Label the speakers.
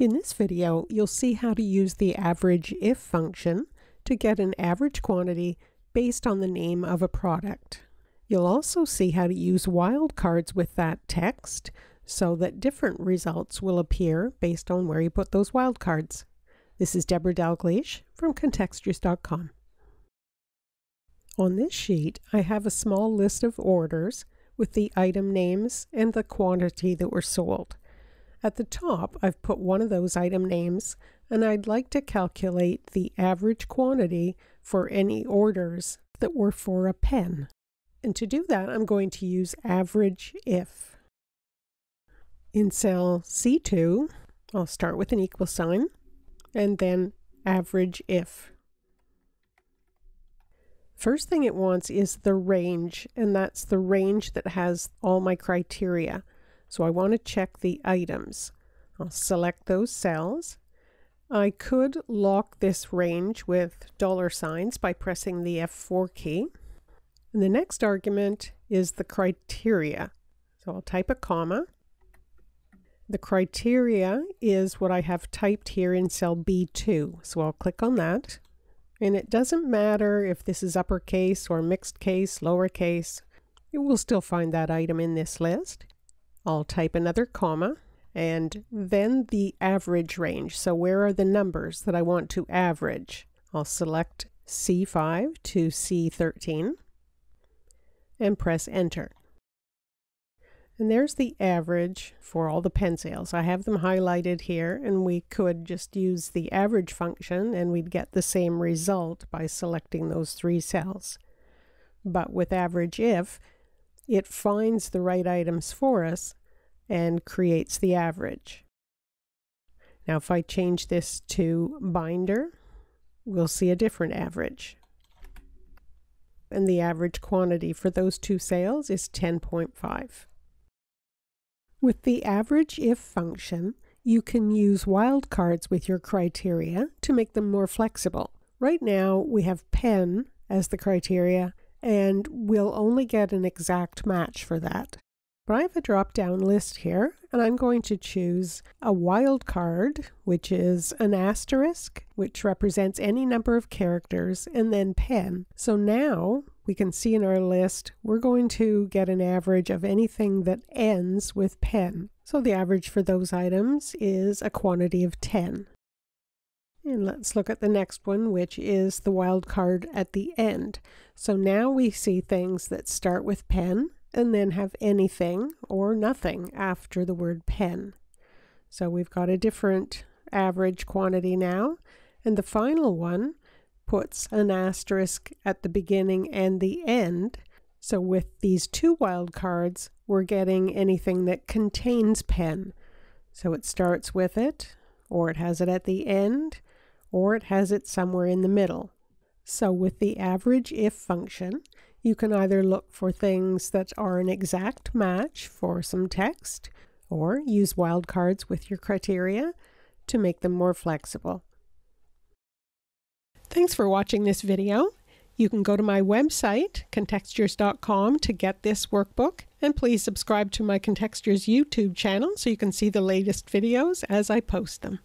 Speaker 1: In this video, you'll see how to use the average if function to get an average quantity based on the name of a product. You'll also see how to use wildcards with that text so that different results will appear based on where you put those wildcards. This is Debra Dalgleish from Contextures.com. On this sheet, I have a small list of orders with the item names and the quantity that were sold. At the top, I've put one of those item names, and I'd like to calculate the average quantity for any orders that were for a pen. And to do that, I'm going to use average if. In cell C2, I'll start with an equal sign, and then average if. First thing it wants is the range, and that's the range that has all my criteria. So I want to check the items. I'll select those cells. I could lock this range with dollar signs by pressing the F4 key. And the next argument is the criteria. So I'll type a comma. The criteria is what I have typed here in cell B2. So I'll click on that. And it doesn't matter if this is uppercase or mixed case, lowercase, it will still find that item in this list. I'll type another comma and then the average range. So where are the numbers that I want to average? I'll select C5 to C13 and press enter. And there's the average for all the pen sales. I have them highlighted here and we could just use the average function and we'd get the same result by selecting those three cells. But with average if, it finds the right items for us and creates the average. Now if I change this to binder, we'll see a different average. And the average quantity for those two sales is 10.5. With the average if function, you can use wildcards with your criteria to make them more flexible. Right now we have pen as the criteria and we'll only get an exact match for that. But I have a drop down list here and I'm going to choose a wildcard, which is an asterisk, which represents any number of characters, and then pen. So now we can see in our list, we're going to get an average of anything that ends with pen. So the average for those items is a quantity of 10. And let's look at the next one, which is the wild card at the end. So now we see things that start with pen and then have anything or nothing after the word pen. So we've got a different average quantity now. And the final one puts an asterisk at the beginning and the end. So with these two wild cards, we're getting anything that contains pen. So it starts with it, or it has it at the end, or it has it somewhere in the middle. So with the average if function, you can either look for things that are an exact match for some text, or use wildcards with your criteria to make them more flexible. Thanks for watching this video. You can go to my website, contextures.com, to get this workbook, and please subscribe to my Contextures YouTube channel so you can see the latest videos as I post them.